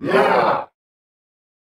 Yeah.